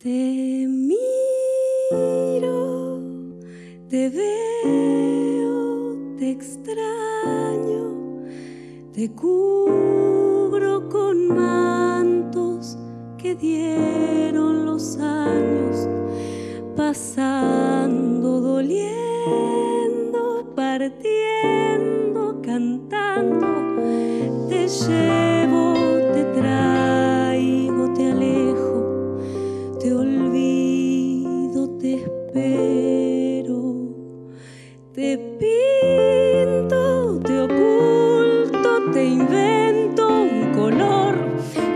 Te miro, te veo, te extraño, te cubro con mantos que dieron los años, pasando, doliendo, partiendo, cantando, te llevo, te pinto, te oculto, te invento un color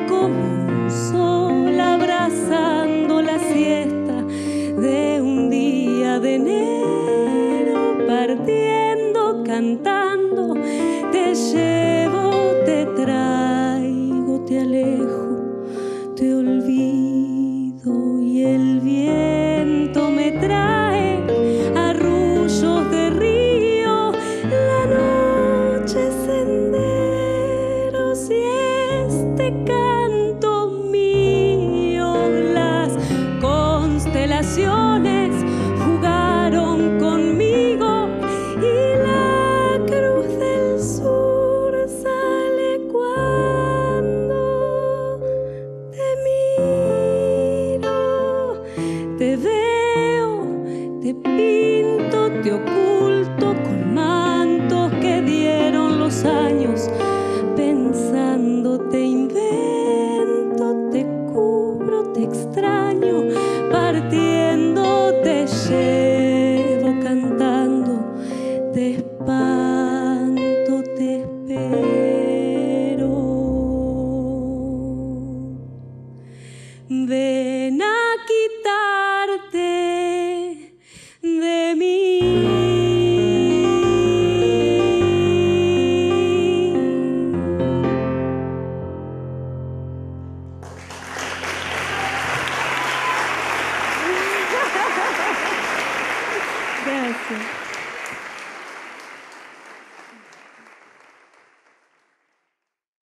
como un sol abrazando la siesta de un día de enero, partiendo, cantando, te llevo, te traigo, te alejo, te olvido jugaron conmigo y la cruz del sur sale cuando te miro, te veo, te pinto, te oculto con mantos que dieron los años. Pensando te invento, te cubro, te extraño, Ven a quitarte de mí. Gracias.